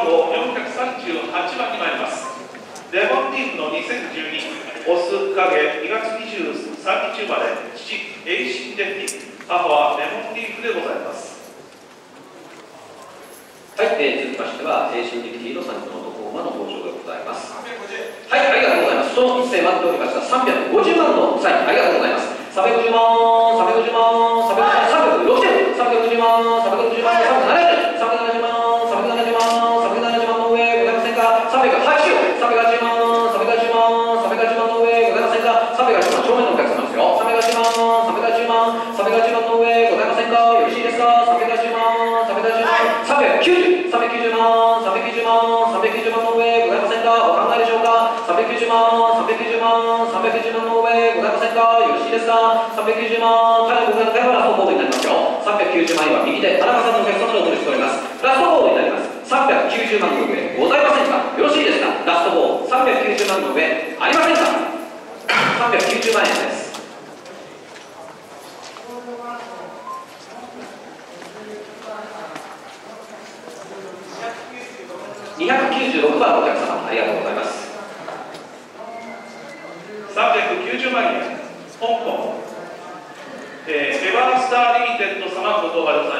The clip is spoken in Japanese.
番号438番に参りますレモンリーフの2012オス鹿毛2月23日生まれ父エイシンデンティ母はレモンリーフでございますはい、えー、続きましては、エイシンデピュティの産の男馬の登場でございます。はい、ありがとうございます。その一声待っておりました350万のサイン、ありがとうございます。350万、350万、350万、360、360万、360万、390、390万、390万、390万の上、ございませんかお考えでしょうか ?390 万、390万、の上、ございませんかよろしいですか ?390 万、彼のございませんかラストボールになりますよ。390万円は右手、田中さんのお客様でお取りしてお。ります。390万の上、ございませんか？よろしいですか？ラストボー、390万の上、ありませんか ?390 万円です。296番のお客様、ありがとうございます。390万円香港、えーエバースターリミテッド様ご当番でございます